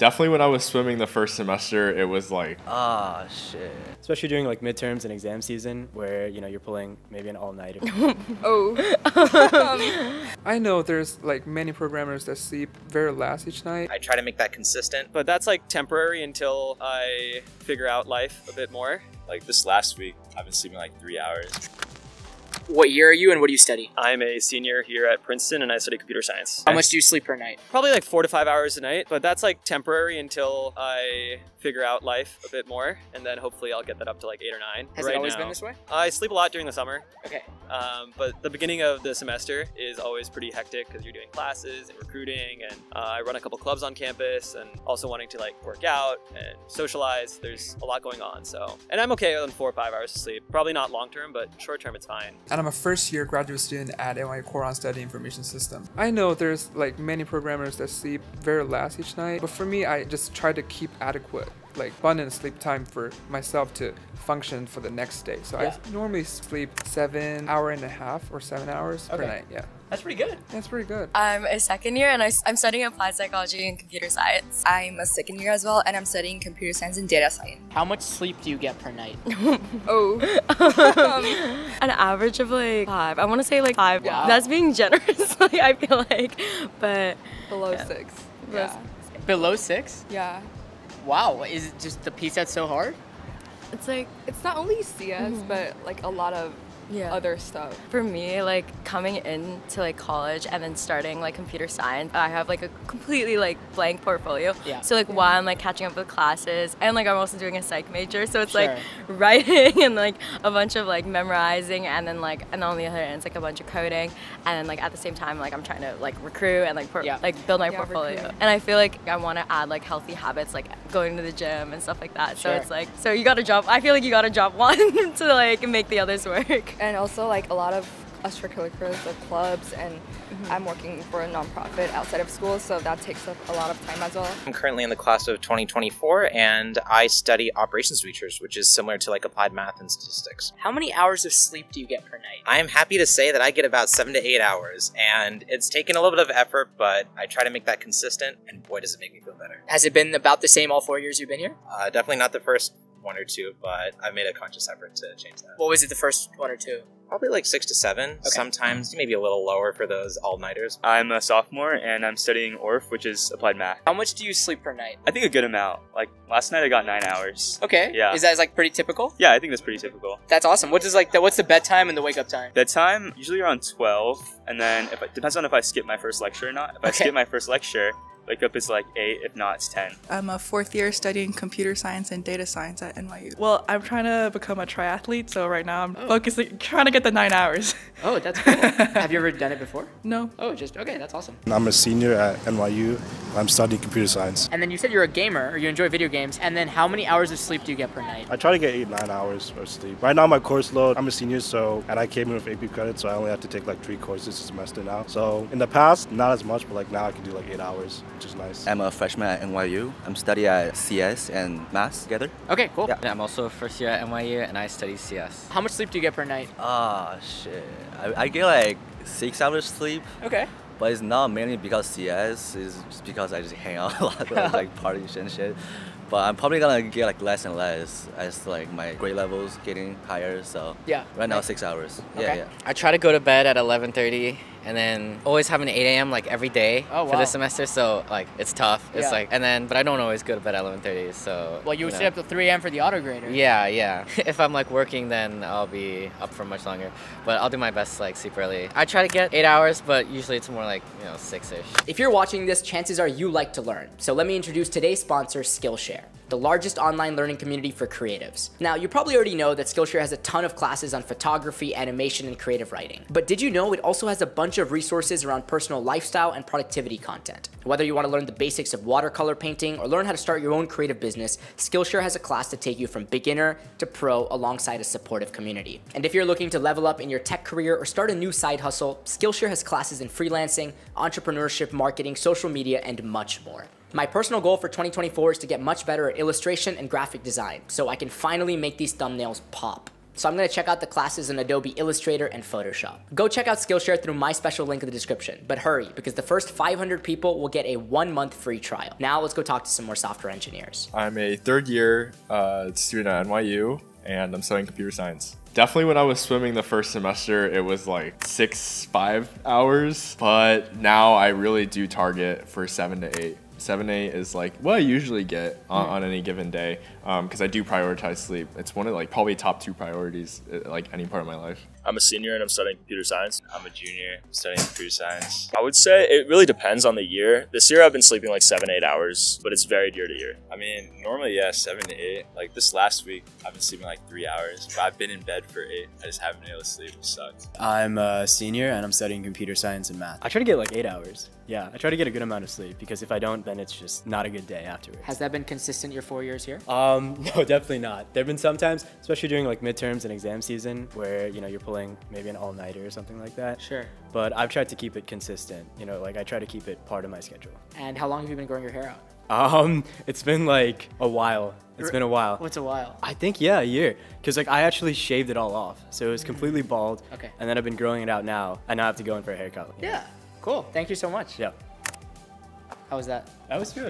Definitely when I was swimming the first semester, it was like, Ah, shit. Especially during like midterms and exam season where, you know, you're pulling maybe an all-nighter. Oh. I know there's like many programmers that sleep very last each night. I try to make that consistent. But that's like temporary until I figure out life a bit more. Like this last week, I've been sleeping like three hours. What year are you and what do you study? I'm a senior here at Princeton and I study computer science. How much do you sleep per night? Probably like four to five hours a night, but that's like temporary until I figure out life a bit more, and then hopefully I'll get that up to like eight or nine. Has right it always now, been this way? I sleep a lot during the summer, Okay. Um, but the beginning of the semester is always pretty hectic because you're doing classes and recruiting, and uh, I run a couple clubs on campus, and also wanting to like work out and socialize. There's a lot going on, so and I'm okay on four or five hours of sleep. Probably not long term, but short term it's fine. And I'm a first year graduate student at NYU Courant Study Information System. I know there's like many programmers that sleep very last each night, but for me, I just try to keep adequate, like abundant sleep time for myself to function for the next day. So Yeah. I normally sleep seven hour and a half or seven hours per night. Yeah, That's pretty good. that's pretty good. I'm a second year and I, am studying applied psychology and computer science. I'm a second year as well, and I'm studying computer science and data science. How much sleep do you get per night? Oh. An average of like five. I want to say like five. Wow. That's being generous, like, I feel like. But Below Yeah. six. Below Yeah. Below six? Yeah. Wow. Is it just the PSAT so hard? it's like, It's not only CS, mm-hmm. but like a lot of yeah. other stuff. For me, like coming into like college and then starting like computer science, I have like a completely like blank portfolio. Yeah. So like while I'm like catching up with classes and like I'm also doing a psych major, so it's like writing and like a bunch of like memorizing and then like and on the other end it's like a bunch of coding and then like at the same time like I'm trying to like recruit and like Yeah. like build my Yeah, portfolio. recruit. And I feel like I want to add like healthy habits like going to the gym and stuff like that. Sure. So it's like so you got to drop. I feel like you got to drop one to like make the others work. And also like a lot of extracurriculars, the clubs, and Mm-hmm. I'm working for a nonprofit outside of school, so that takes up a lot of time as well. I'm currently in the class of 2024, and I study operations features, which is similar to like applied math and statistics. How many hours of sleep do you get per night? I am happy to say that I get about seven to eight hours, and it's taken a little bit of effort, but I try to make that consistent, and boy, does it make me feel better. Has it been about the same all four years you've been here? Uh, definitely not the first one or two, but I've made a conscious effort to change that. What was it the first one or two? Probably like six to seven. Sometimes maybe a little lower for those all nighters. I'm a sophomore and I'm studying ORFE, which is applied math. How much do you sleep per night? I think a good amount. Like last night I got nine hours. Okay. Yeah. Is that like pretty typical? Yeah, I think that's pretty typical. That's awesome. What does like the, what's the bedtime and the wake up time? Bedtime usually around twelve, and then if it depends on if I skip my first lecture or not. If I skip my first lecture, wake up is like eight. If not, it's ten. I'm a fourth year studying computer science and data science at NYU. Well, I'm trying to become a triathlete, so right now I'm oh. focusing, trying to get the nine hours. Oh, that's cool. Have you ever done it before? No. Oh, just okay. That's awesome. I'm a senior at NYU. I'm studying computer science. And then you said you're a gamer or you enjoy video games. And then how many hours of sleep do you get per night? I try to get eight, nine hours of sleep. Right now, my course load, I'm a senior, so, and I came in with AP credits, so I only have to take like three courses a semester now. So in the past, not as much, but like now I can do like eight hours, which is nice. I'm a freshman at NYU. I'm studying at CS and math together. Okay, cool. yeah I'm also a first year at NYU and I study CS. How much sleep do you get per night? Uh, Ah, shit. I, I get like six hours sleep. Okay. But it's not mainly because CS, it's just because I just hang out a lot, like, like parties and shit. But I'm probably gonna get like less and less as like my grade levels getting higher. So Yeah. right now six hours. Yeah, Okay. yeah. I try to go to bed at 11:30 and then always have an 8 a.m. like every day Oh, for wow. this semester. So like it's tough. It's Yeah. like and then but I don't always go to bed at 11:30. So Well, you would know. stay up till 3 a.m. for the auto grader. Yeah, yeah. if I'm like working, then I'll be up for much longer. But I'll do my best to like sleep early. I try to get eight hours, but usually it's more like you know six-ish. If you're watching this, chances are you like to learn. So let me introduce today's sponsor, Skillshare, the largest online learning community for creatives. Now, you probably already know that Skillshare has a ton of classes on photography, animation, and creative writing. But did you know it also has a bunch of resources around personal lifestyle and productivity content? Whether you want to learn the basics of watercolor painting or learn how to start your own creative business, Skillshare has a class to take you from beginner to pro alongside a supportive community. And if you're looking to level up in your tech career or start a new side hustle, Skillshare has classes in freelancing, entrepreneurship, marketing, social media, and much more. My personal goal for 2024 is to get much better at illustration and graphic design so I can finally make these thumbnails pop. So I'm gonna check out the classes in Adobe Illustrator and Photoshop. Go check out Skillshare through my special link in the description, but hurry because the first 500 people will get a one month free trial. Now let's go talk to some more software engineers. I'm a third year uh, student at NYU and I'm studying computer science. Definitely when I was swimming the first semester, it was like six, five hours, but now I really do target for seven to eight. Seven, eight is like what I usually get on, on any given day because I do prioritize sleep. It's one of like probably top two priorities uh, like any part of my life. I'm a senior and I'm studying computer science. I'm a junior studying computer science. I would say it really depends on the year. This year I've been sleeping like seven, eight hours, but it's varied year to year. I mean, normally, yeah, seven to eight. Like this last week, I've been sleeping like three hours, but I've been in bed for eight. I just haven't been able to sleep, which sucks. I'm a senior and I'm studying computer science and math. I try to get like eight hours. Yeah, I try to get a good amount of sleep because if I don't, then it's just not a good day afterwards. Has that been consistent your four years here? Um, no, definitely not. There have been some times, especially during like midterms and exam season, where you know you're pulling maybe an all-nighter or something like that. Sure. But I've tried to keep it consistent. You know, like I try to keep it part of my schedule. And how long have you been growing your hair out? Um, it's been like a while. It's been a while. What's a while? I think yeah, a year. Cause like I actually shaved it all off, so it was completely bald. Okay. And then I've been growing it out now, and now I have to go in for a haircut. Yeah. Cool. Thank you so much. Yeah. How was that? That was good.